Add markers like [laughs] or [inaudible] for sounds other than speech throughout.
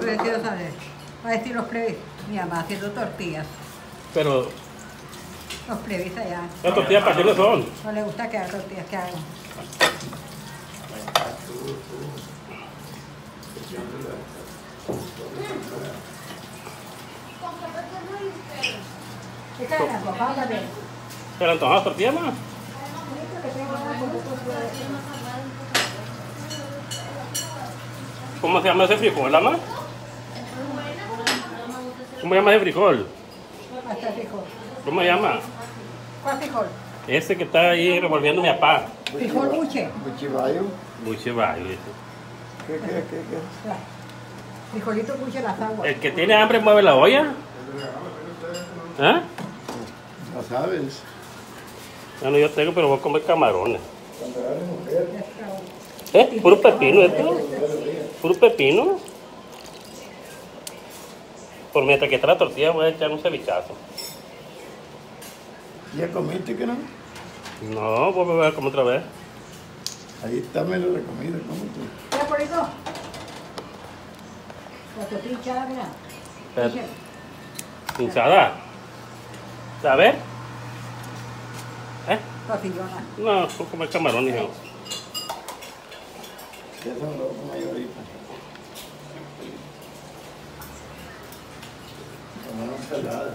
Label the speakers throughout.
Speaker 1: Preciosa de. Va a decir los plebes. Mi mamá haciendo tortillas.
Speaker 2: Pero,
Speaker 1: Los plebes allá.
Speaker 2: ¿las tortillas para qué no son?
Speaker 1: No le gusta que haga tortillas que hagan. ¿Qué caen las papás también?
Speaker 2: ¿Pero? ¿Cómo se llama ese frijol, ama? ¿Cómo se llama ese frijol? ¿Cómo se llama?
Speaker 1: ¿Cuál frijol?
Speaker 2: Ese que está ahí revolviendo mi papá.
Speaker 1: Frijol buche.
Speaker 3: Buchivayo.
Speaker 2: Buche bayo, ese.
Speaker 3: ¿Qué, qué, qué, qué?
Speaker 1: Frijolito buche las aguas.
Speaker 2: El que tiene hambre mueve la olla. ¿Ah?
Speaker 3: No sabes.
Speaker 2: Bueno, yo tengo, pero voy a comer camarones. ¿Eh? ¿Puro pepino esto? ¿Puro pepino? Por mientras que está la tortilla voy a echar un cevichazo.
Speaker 3: ¿Ya comiste que no?
Speaker 2: No, pues me voy a comer otra vez.
Speaker 3: Ahí está menos la comida, ¿cómo tú?
Speaker 1: ¿Ya por eso? La tortilla hinchada, mira.
Speaker 2: Espérate. A ver. ¿Eh? No, camarones.
Speaker 3: son los mayoritas. Como de papá.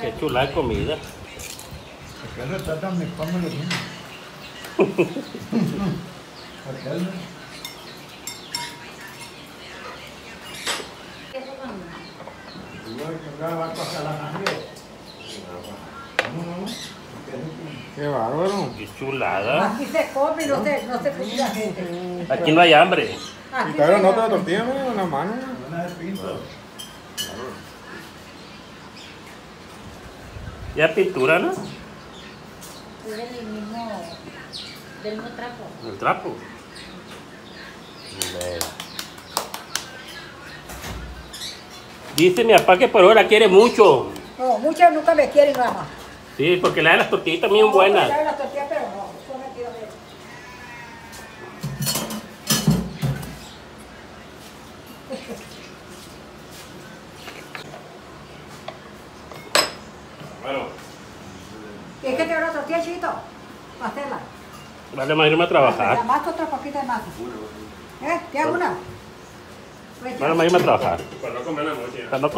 Speaker 2: Qué chula de comida.
Speaker 3: Acá no. [laughs] Acá no. Igual que acá va a pasar la sangre. No, no.
Speaker 4: Qué bárbaro.
Speaker 2: Qué chulada.
Speaker 1: Aquí se come y no se, no se pide la gente.
Speaker 2: Aquí no hay hambre.
Speaker 1: Aquí
Speaker 4: de tortilla, mira, la mano.
Speaker 3: Una de pinto.
Speaker 2: Ya pintura, ¿no?
Speaker 5: Es del mismo, del mismo trapo.
Speaker 2: El trapo. Bueno. Dice mi papá que por ahora quiere mucho.
Speaker 1: No, muchas nunca me quieren, mamá.
Speaker 2: Sí, porque le dan las tortillitas bien buenas.
Speaker 1: No, me las tortillas, pero no. De-
Speaker 2: Bueno,
Speaker 1: ¿Quieres que te una tortilla, chiquito? Para hacerla.
Speaker 2: vale más irme a trabajar.
Speaker 1: Más otra poquita de masa. ¿Eh? ¿Te hago una? Pues,
Speaker 2: Vale más irme a trabajar.
Speaker 4: Para no comer la noche.
Speaker 2: Para no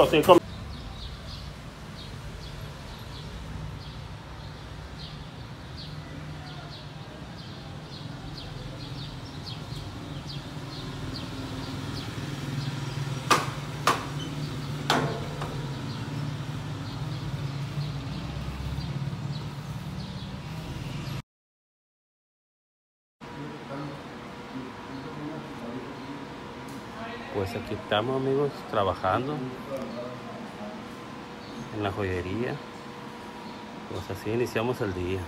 Speaker 2: Pues aquí estamos amigos trabajando en la joyería. Pues así iniciamos el día.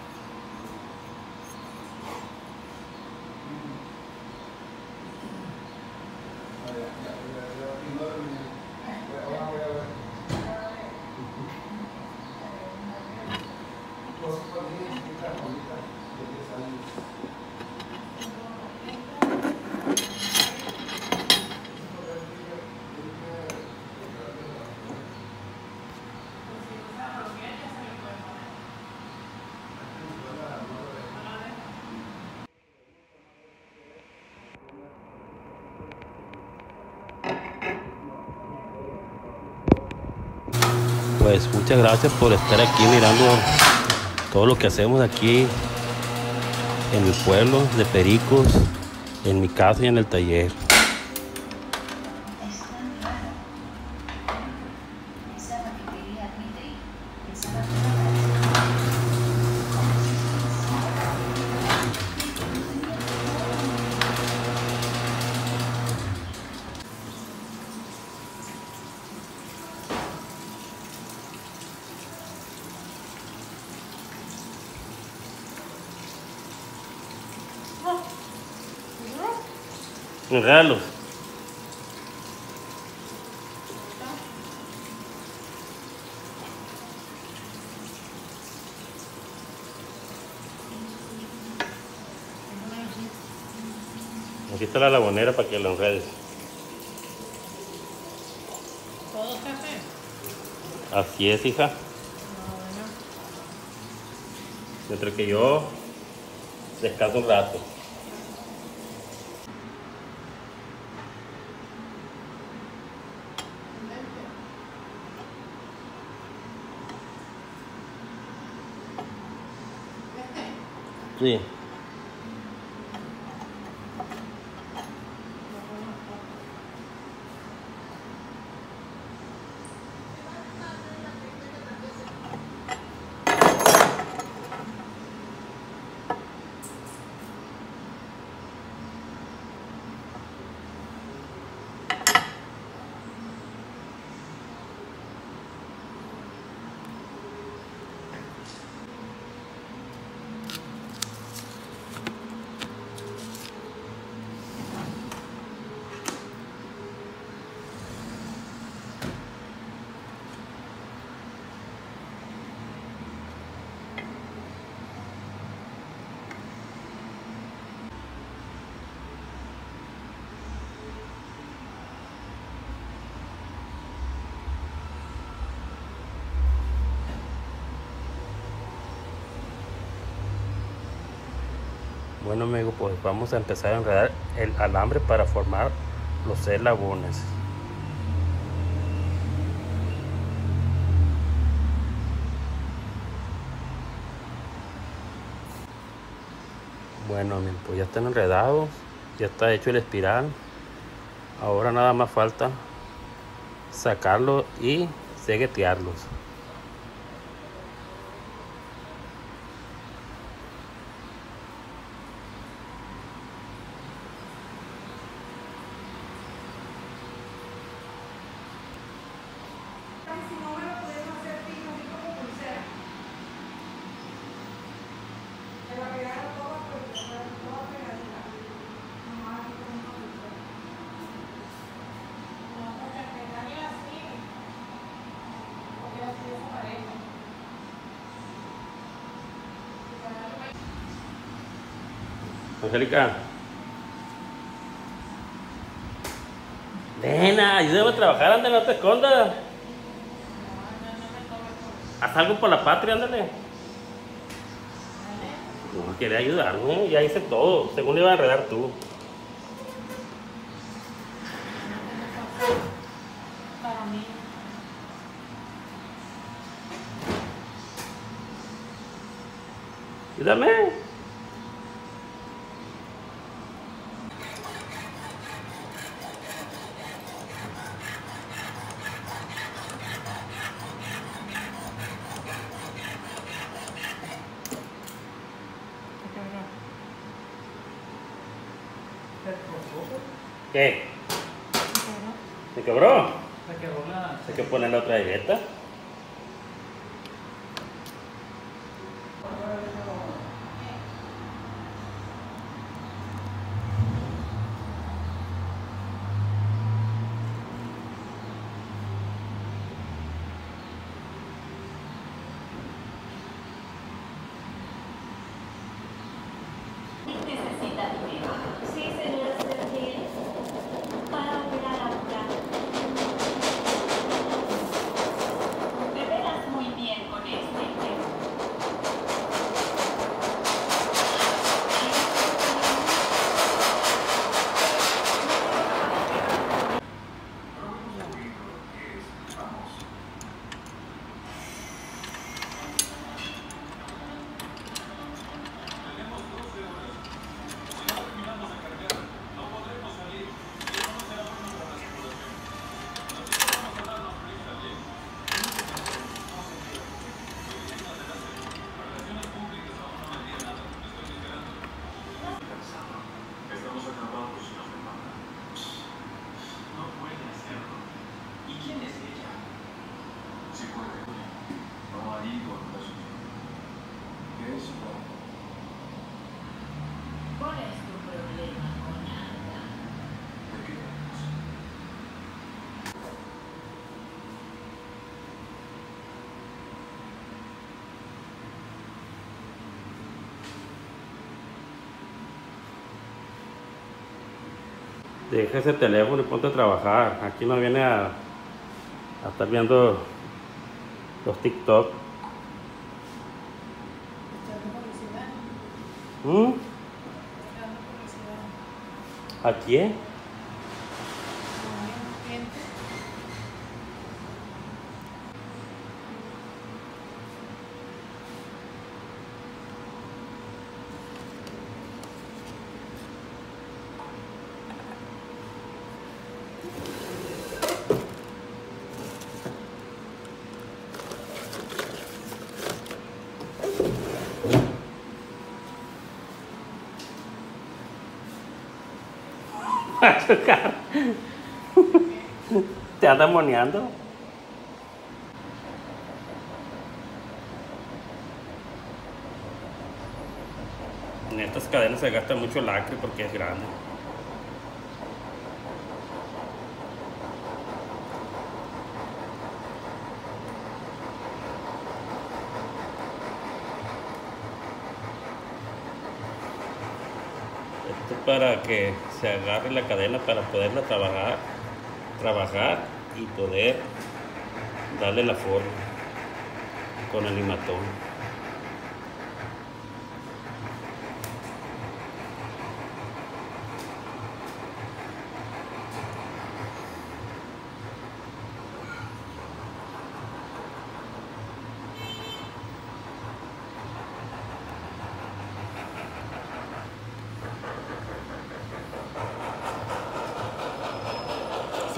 Speaker 2: Pues muchas gracias por estar aquí mirando todo lo que hacemos aquí en el pueblo de Pericos, en mi casa y en el taller. Enredalos. Aquí está la labonera para que lo enredes.
Speaker 5: ¿Todo café?
Speaker 2: Así es, hija.
Speaker 5: Bueno.
Speaker 2: Mientras que yo descanso un rato. Sí. Bueno amigo, pues vamos a empezar a enredar el alambre para formar los eslabones. Bueno, miren, pues ya están enredados, ya está hecho el espiral. Ahora nada más falta sacarlo y seguetearlos.
Speaker 1: Si no me lo pudieron hacer fijo, así como pulsera. Me la pegaron todas, pero me quedaron todas pegaditas. Nomás aquí como una pulsera.
Speaker 5: No, porque pegarle así. Porque así desaparece.
Speaker 2: Angélica. Nena, ayúdame a trabajar, ándale, no te escondas. Haz algo por la patria, ándale. No, quiere ayudarme, ya hice todo. Según iba a enredar tú.
Speaker 5: Para mí.
Speaker 2: Ayúdame. ¿Qué? ¿Se quebró?
Speaker 3: Se quebró la...
Speaker 2: Hay que ponerle otra galleta.
Speaker 6: necesita dinero. Sí, señora Sergio. Para volver a laburar.
Speaker 2: Deja ese teléfono y ponte a trabajar. Aquí no viene a, a estar viendo los TikTok. ¿Mm? ¿A quién? ¿Te anda moneando? En estas cadenas se gasta mucho lacre porque es grande. Para que se agarre la cadena para poderla trabajar, trabajar y poder darle la forma con el limatón.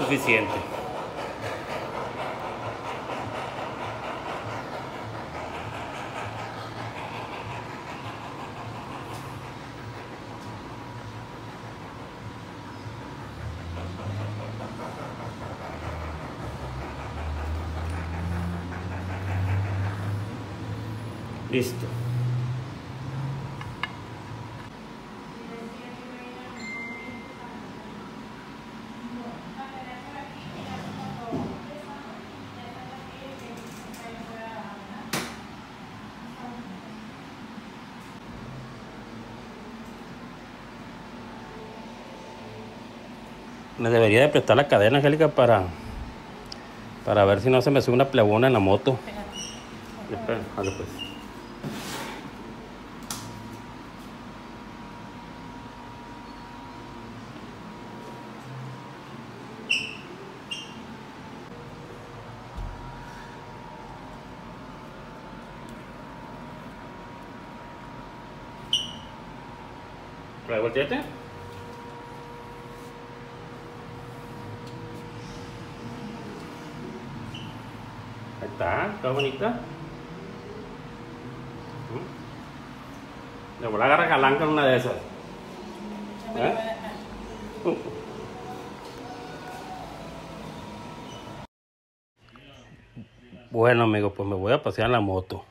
Speaker 2: Suficiente. Listo. Me debería de prestar la cadena, Angélica, para, para ver si no se me sube una plebona en la moto. Espera, dale, pues. Volteate. Está, está bonita. Le voy a agarrar galán con una de esas. ¿Eh? Bueno, amigos, pues me voy a pasear en la moto.